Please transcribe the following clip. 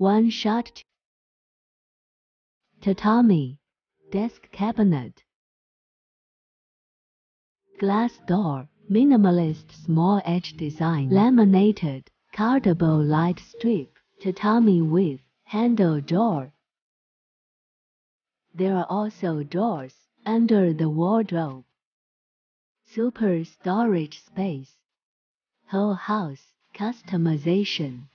One shot. Tatami. Desk cabinet. Glass door. Minimalist small edge design. Laminated. Cardable light strip. Tatami with handle door. There are also doors under the wardrobe. Super storage space. Whole house customization.